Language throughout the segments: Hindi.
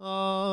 Oh,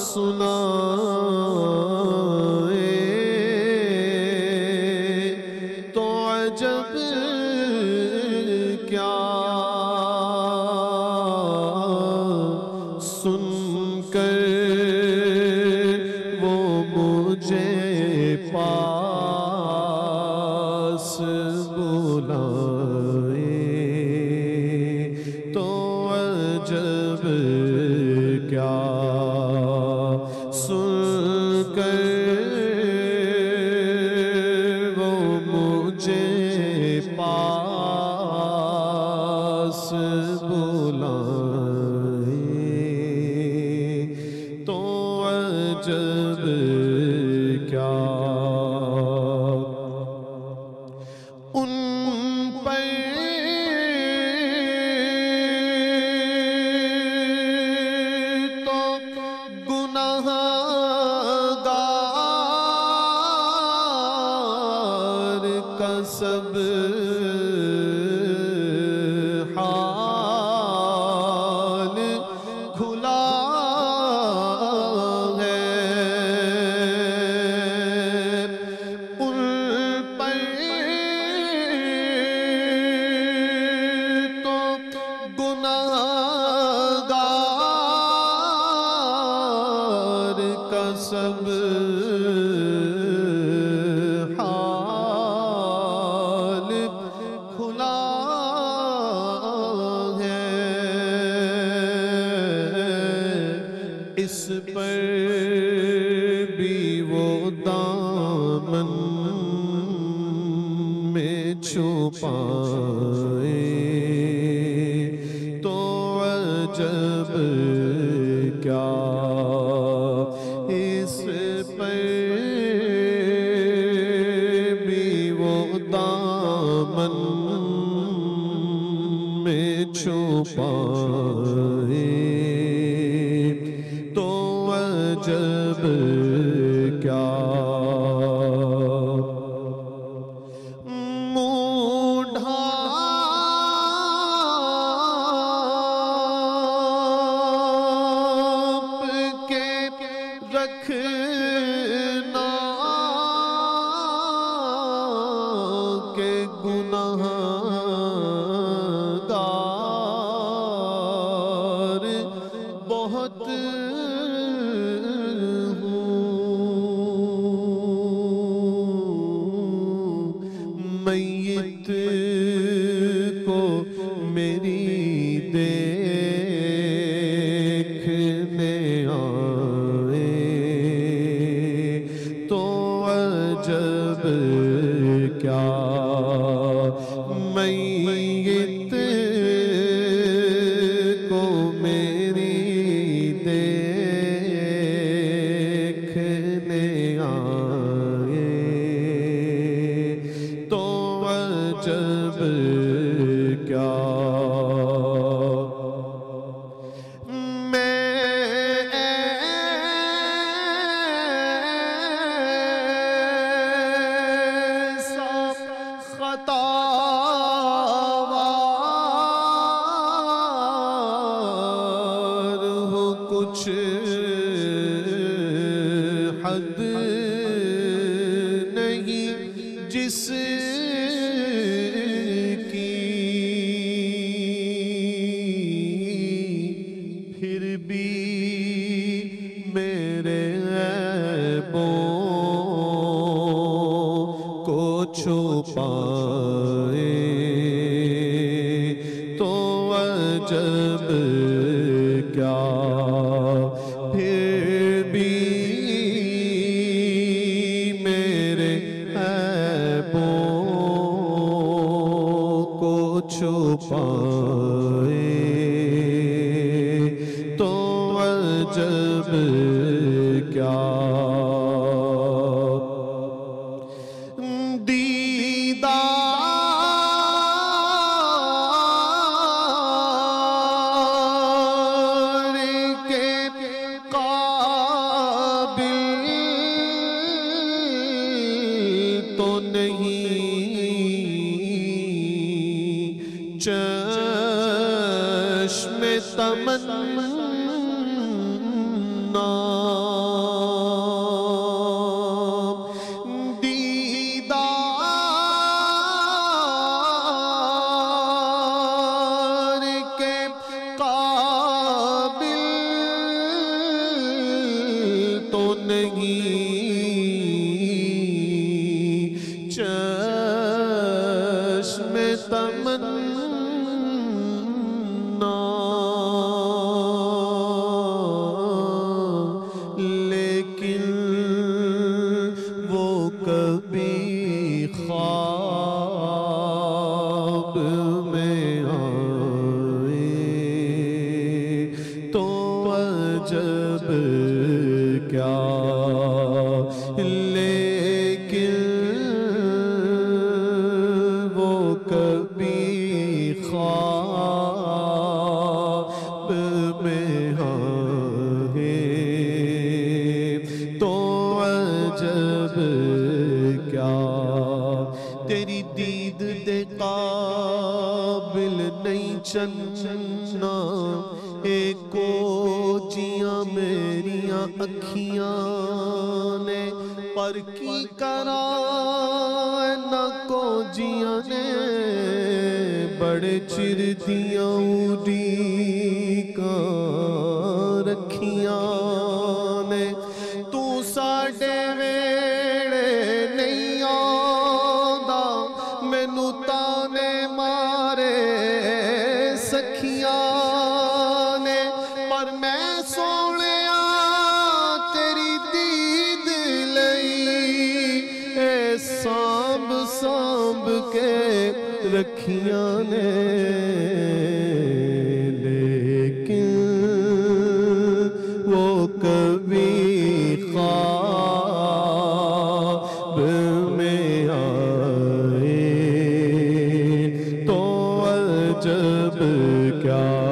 सुना चंद दामन में छुपाए। तो अजब क्या? रख मेरी देखने आए। तो अजब क्या? को मेरी देखने आए। तो अजब हद नहीं जिस की फिर भी मेरे को तो क्या ख्वाब में आए तो अजब क्या? तेरी दीद दे काबिल नहीं चन्ना एको जिया मेरिया अखियाँ ने। पर की करा न को जिया ने? ਬੜੇ ਚਿਰ ਦੀਆਂ ਉਡੀਕਾਂ ਰੱਖੀਆਂ ਨੇ। ਤੂੰ ਸਾਡੇ ਵੇੜੇ ਨਹੀਂ ਆਉਂਦਾ, ਮੈਨੂੰ ਤਾਨੇ ਮਾਰੇ ਸਖੀਆਂ ਨੇ। ਪਰ ਮੈਂ ਸੋਹਣਿਆ ਤੇਰੀ ਦੀਦ ਲਈ ਸਾਂਭ ਸਾਂਭ ਕੇ रखिया ने लेकिन वो कभी ख्वाब में आए। तो अजब क्या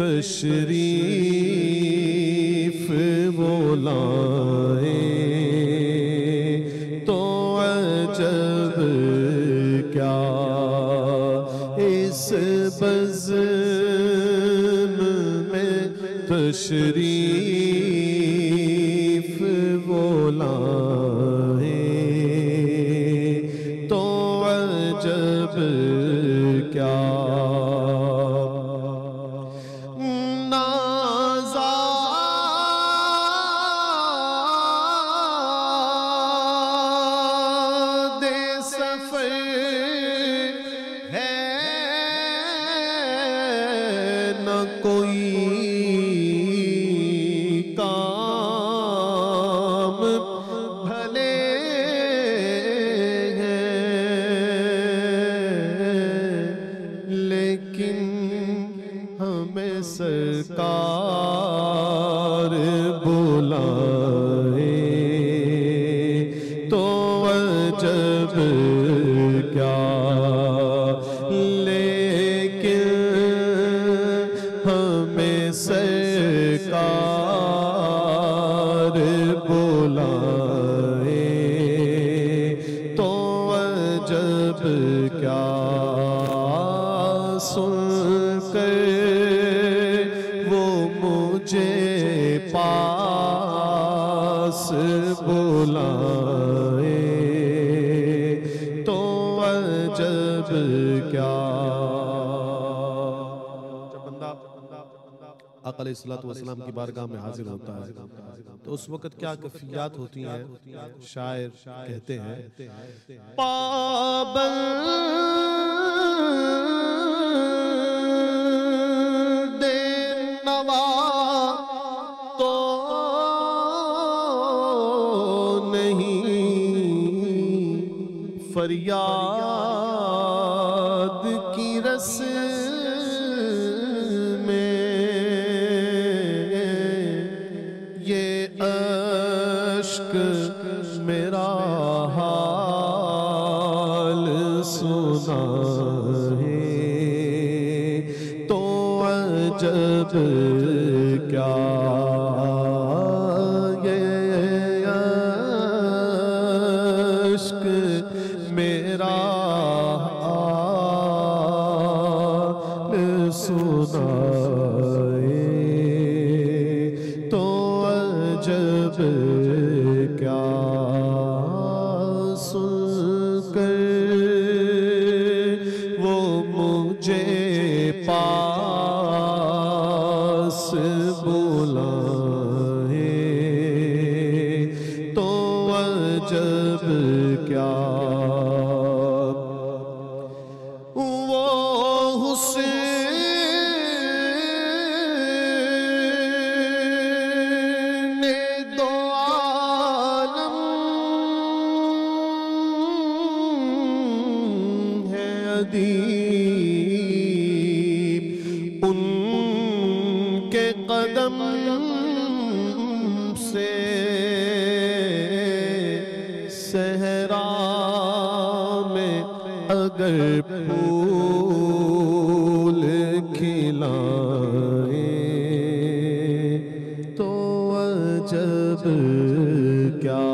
तशरीफ़ वो लाए। तो अजब क्या इस बज़म में तशरीफ़ वो लाए। तो अजब क्या सरकार बुलाए तो अजब क्या सुनकर वो मुझे पास बुलाए तो अजब क्या अकल वसलाम की बारगाह में हाजिर होता है। तो उस वक्त क्या कफियात होती हैं? शायर कहते हैं पाबल तो फरियाद की रस अजब क्या ये अश्क मेरा सुनाए? तो अजब क्या सुनकर वो मुझे पास अदीब उनके कदम से सहरा में अगर फूल खिलाए तो अजब क्या